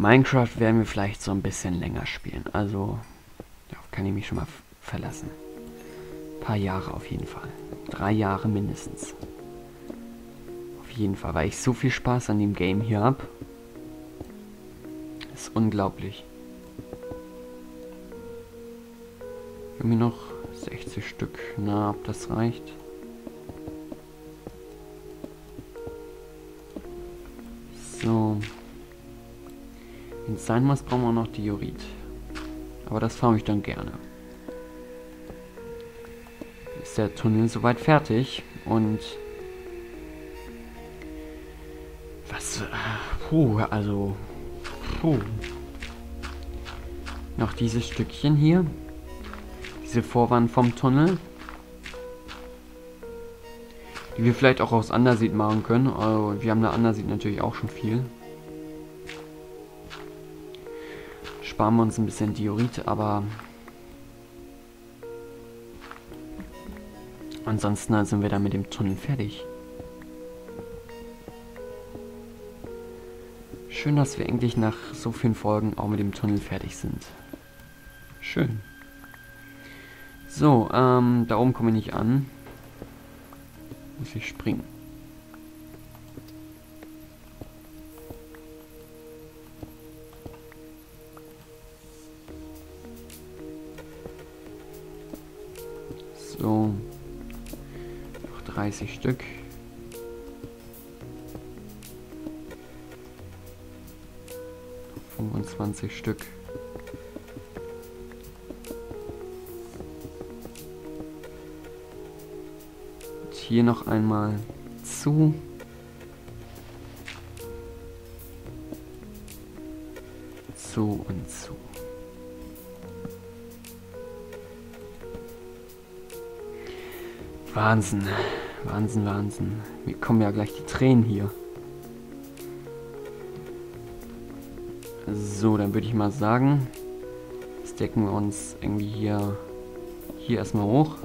Minecraft werden wir vielleicht so ein bisschen länger spielen. Also, darauf kann ich mich schon mal verlassen. Ein paar Jahre auf jeden Fall. Drei Jahre mindestens. Auf jeden Fall, weil ich so viel Spaß an dem Game hier habe. Ist unglaublich. Irgendwie noch 60 Stück. Na, ob das reicht? So. Wenn es sein muss, brauchen wir noch Diorit. Aber das fahre ich dann gerne. Ist der Tunnel soweit fertig und was? Puh, also puh. Noch dieses Stückchen hier. Diese Vorwand vom Tunnel. Die wir vielleicht auch aus Andersieht machen können. Also, wir haben eine Andersieht natürlich auch schon viel. Sparen wir uns ein bisschen Diorit, aber ansonsten sind wir dann mit dem Tunnel fertig. Schön, dass wir endlich nach so vielen Folgen auch mit dem Tunnel fertig sind. Schön. So, ähm, da oben komme ich nicht an. Muss ich springen. 30 Stück. 25 Stück. Und hier noch einmal zu. Zu und zu. Wahnsinn. Wahnsinn, Wahnsinn. Mir kommen ja gleich die Tränen hier. So, dann würde ich mal sagen, stecken wir uns irgendwie hier, hier erstmal hoch.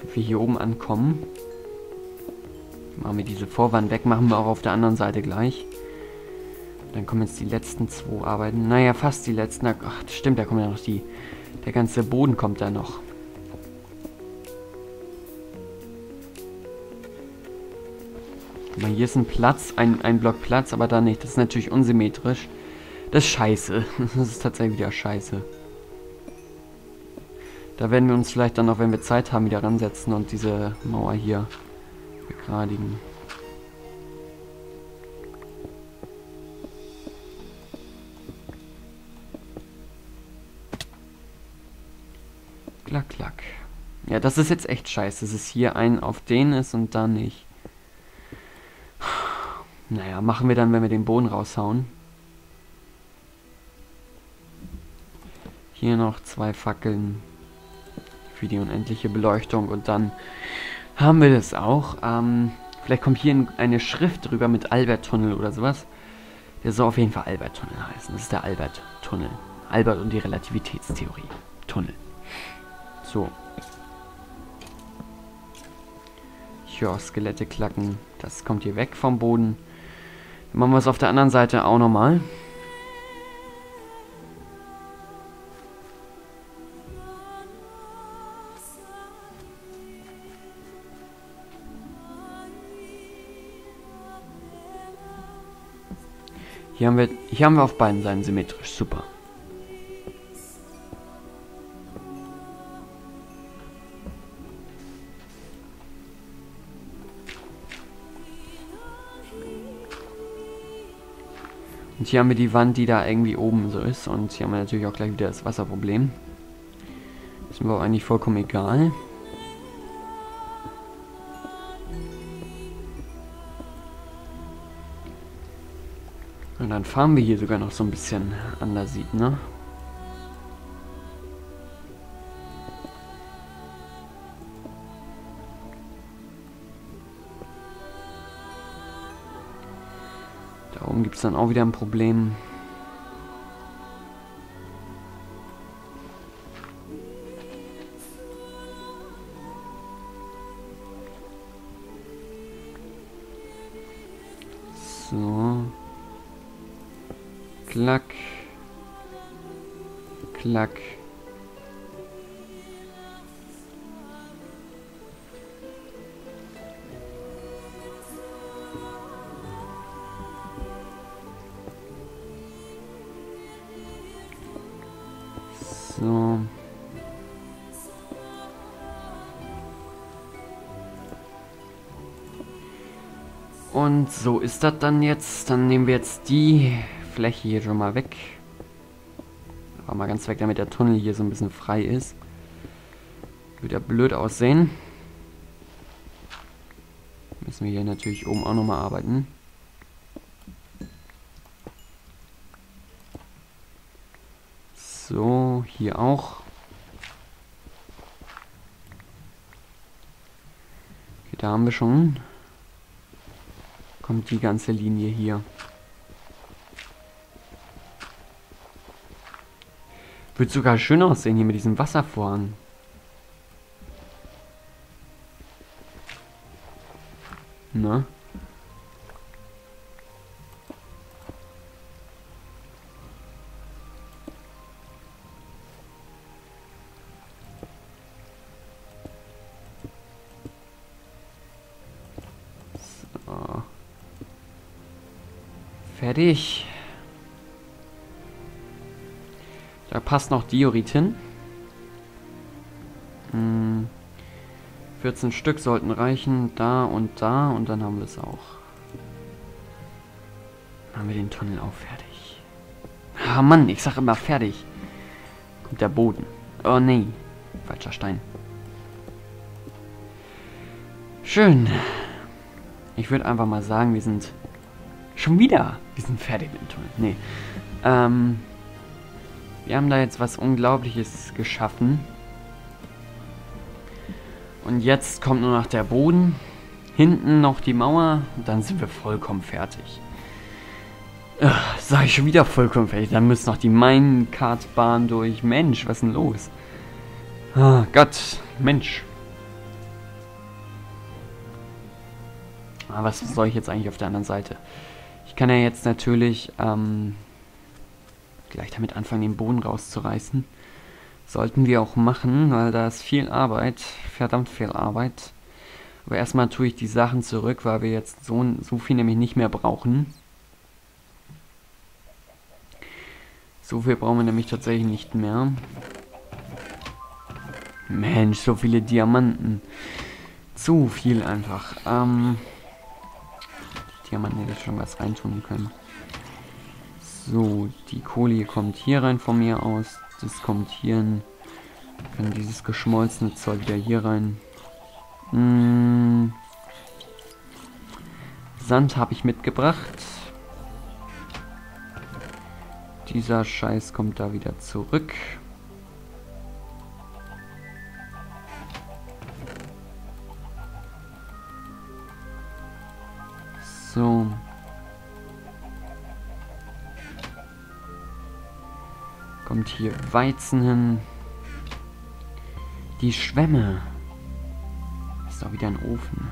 Wenn wir hier oben ankommen, machen wir diese Vorwand weg, machen wir auch auf der anderen Seite gleich. Dann kommen jetzt die letzten zwei Arbeiten. Naja, fast die letzten. Ach, stimmt, da kommen ja noch die. Der ganze Boden kommt da noch. Guck mal, hier ist ein Platz, ein, ein Block Platz, aber da nicht. Das ist natürlich unsymmetrisch. Das ist scheiße. Das ist tatsächlich wieder scheiße. Da werden wir uns vielleicht dann noch, wenn wir Zeit haben, wieder ransetzen und diese Mauer hier begradigen. Klack, klack. Ja, das ist jetzt echt scheiße, dass es hier ein auf den ist und dann nicht. Naja, machen wir dann, wenn wir den Boden raushauen. Hier noch zwei Fackeln für die unendliche Beleuchtung und dann haben wir das auch. Ähm, vielleicht kommt hier eine Schrift drüber mit Albert-Tunnel oder sowas. Der soll auf jeden Fall Albert-Tunnel heißen. Das ist der Albert-Tunnel. Albert und die Relativitätstheorie. Tunnel. So. Höre Skelette klacken. Das kommt hier weg vom Boden. Dann machen wir es auf der anderen Seite auch nochmal. Hier haben wir, hier haben wir auf beiden Seiten symmetrisch. Super. Hier haben wir die Wand, die da irgendwie oben so ist. Und hier haben wir natürlich auch gleich wieder das Wasserproblem. Ist mir auch eigentlich vollkommen egal. Und dann fahren wir hier sogar noch so ein bisschen anders sieht, ne? Gibt es dann auch wieder ein Problem. So. Klack. Klack. So ist das dann jetzt. Dann nehmen wir jetzt die Fläche hier schon mal weg. Aber mal ganz weg, damit der Tunnel hier so ein bisschen frei ist. Würde ja blöd aussehen. Müssen wir hier natürlich oben auch nochmal arbeiten. So, hier auch. Okay, da haben wir schon. Kommt die ganze Linie hier. Wird sogar schön aussehen hier mit diesem Wasservorhang. Na? Fertig. Da passt noch Diorit hin. Hm. 14 Stück sollten reichen. Da und da. Und dann haben wir es auch. Dann haben wir den Tunnel auch fertig. Ah Mann, ich sag immer fertig. Kommt der Boden. Oh nee. Falscher Stein. Schön. Ich würde einfach mal sagen, wir sind schon wieder. Wir sind fertig mit dem Tunnel. Nee. Ähm, wir haben da jetzt was Unglaubliches geschaffen. Und jetzt kommt nur noch der Boden. Hinten noch die Mauer. Und dann sind wir vollkommen fertig. Sag ich schon wieder vollkommen fertig. Dann müssen noch die Minecartbahn durch. Mensch, was ist denn los? Ah, Gott, Mensch. Aber was soll ich jetzt eigentlich auf der anderen Seite? Ich kann ja jetzt natürlich ähm, gleich damit anfangen, den Boden rauszureißen. Sollten wir auch machen, weil da ist viel Arbeit, verdammt viel Arbeit. Aber erstmal tue ich die Sachen zurück, weil wir jetzt so, so viel nämlich nicht mehr brauchen. So viel brauchen wir nämlich tatsächlich nicht mehr. Mensch, so viele Diamanten. Zu viel einfach. Ähm, Diamanten hätte ich schon was reintun können. So, die Kohle kommt hier rein von mir aus. Das kommt hier hin. Kann dieses geschmolzene Zeug wieder hier rein. Hm. Sand habe ich mitgebracht. Dieser Scheiß kommt da wieder zurück. So. Kommt hier Weizen hin. Die Schwämme. Ist doch wieder ein Ofen.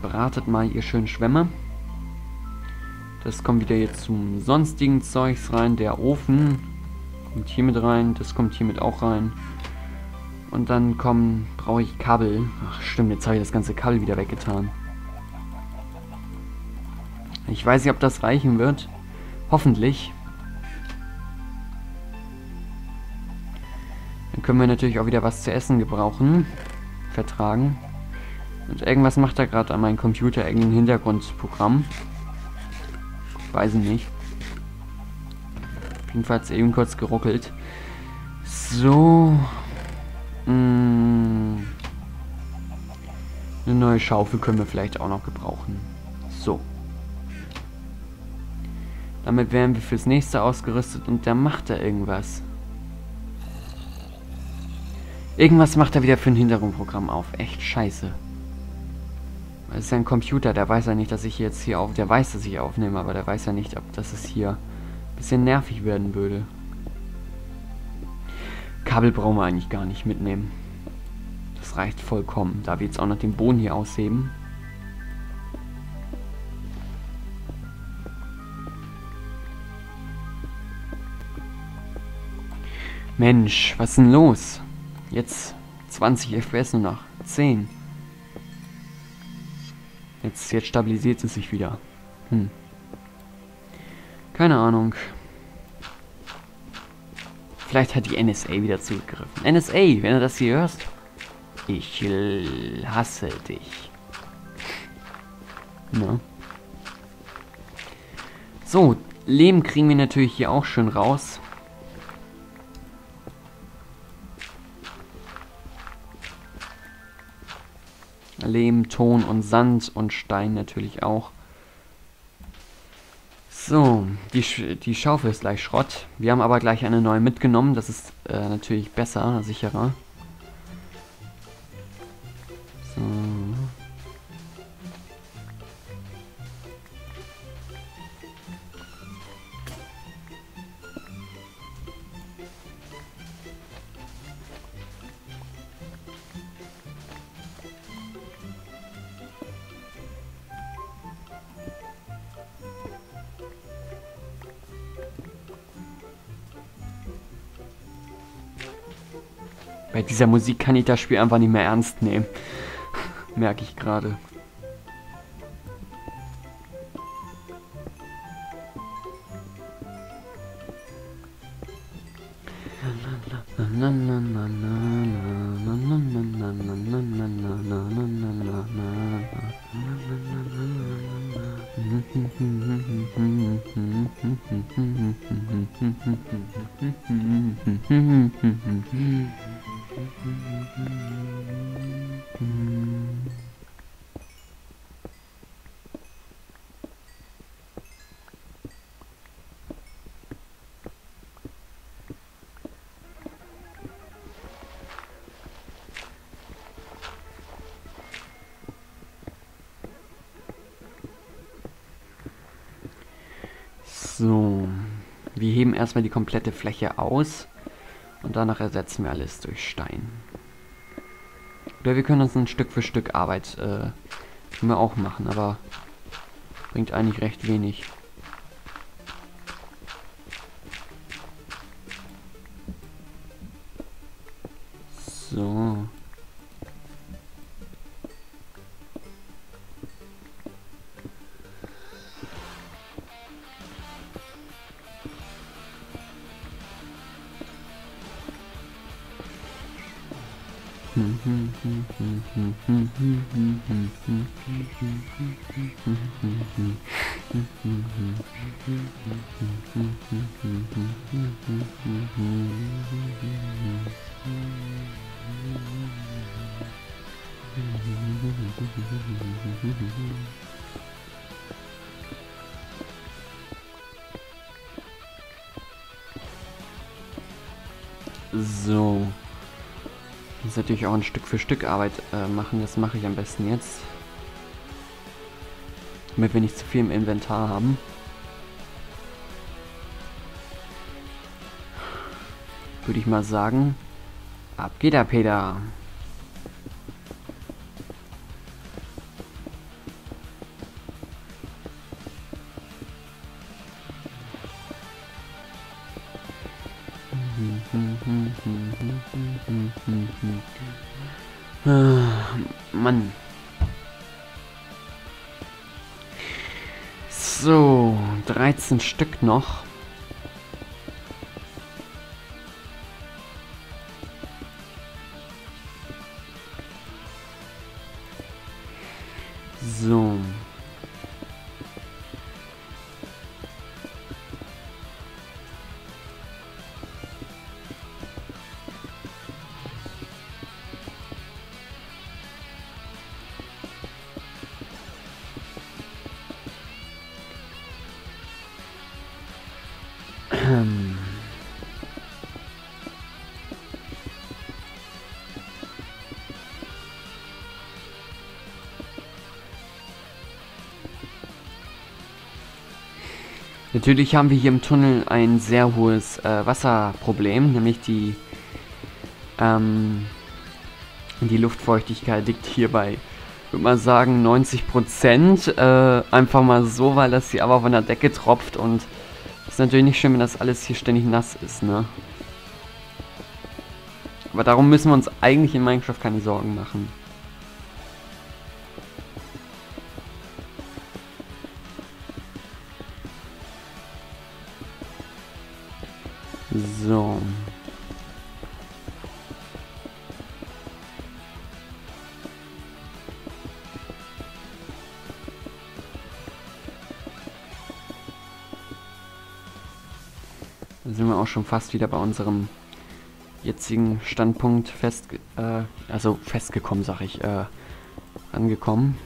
Bratet mal ihr schön Schwämme. Das kommt wieder jetzt zum sonstigen Zeugs rein. Der Ofen kommt hier mit rein. Das kommt hier mit auch rein. Und dann kommen, brauche ich Kabel. Ach stimmt, jetzt habe ich das ganze Kabel wieder weggetan. Ich weiß nicht, ob das reichen wird. Hoffentlich. Dann können wir natürlich auch wieder was zu essen gebrauchen. Vertragen. Und irgendwas macht er gerade an meinem Computer, irgendein Hintergrundprogramm. Weiß ich nicht. Auf jeden Fall hat es eben kurz geruckelt. So. Mmh. Eine neue Schaufel können wir vielleicht auch noch gebrauchen. So. Damit wären wir fürs nächste ausgerüstet und der macht da irgendwas. Irgendwas macht er wieder für ein Hintergrundprogramm auf. Echt scheiße. Das ist ja ein Computer, der weiß ja nicht, dass ich jetzt hier auf... Der weiß, dass ich aufnehme, aber der weiß ja nicht, ob das es hier ein bisschen nervig werden würde. Kabel brauchen wir eigentlich gar nicht mitnehmen. Das reicht vollkommen, da wir jetzt auch noch den Boden hier ausheben. Mensch, was ist denn los? Jetzt 20 FPS nur noch. 10. Jetzt, jetzt stabilisiert es sich wieder. Hm. Keine Ahnung. Vielleicht hat die NSA wieder zugegriffen. NSA, wenn du das hier hörst. Ich hasse dich. Na. So, Lehm kriegen wir natürlich hier auch schön raus. Lehm, Ton und Sand und Stein natürlich auch. So, die, die Schaufel ist gleich Schrott. Wir haben aber gleich eine neue mitgenommen. Das ist äh, natürlich besser, sicherer. So. Bei dieser Musik kann ich das Spiel einfach nicht mehr ernst nehmen. Merke ich gerade. So, wir heben erstmal die komplette Fläche aus danach ersetzen wir alles durch Stein. Oder wir können uns ein Stück für Stück Arbeit äh, können wir auch machen, aber bringt eigentlich recht wenig. So. Jetzt natürlich auch ein Stück für Stück Arbeit äh, machen. Das mache ich am besten jetzt. Damit wir nicht zu viel im Inventar haben. Würde ich mal sagen. Ab geht der Peter. Mann. So, 13 Stück noch. Natürlich haben wir hier im Tunnel ein sehr hohes äh, Wasserproblem, nämlich die, ähm, die Luftfeuchtigkeit liegt hier bei, würde mal sagen, 90 Prozent. Äh, einfach mal so, weil das hier aber von der Decke tropft und ist natürlich nicht schön, wenn das alles hier ständig nass ist, ne? Aber darum müssen wir uns eigentlich in Minecraft keine Sorgen machen. Dann sind wir auch schon fast wieder bei unserem jetzigen Standpunkt fest, äh, also festgekommen, sag ich, äh, angekommen.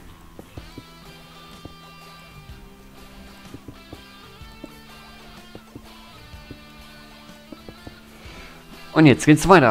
Und jetzt geht's weiter.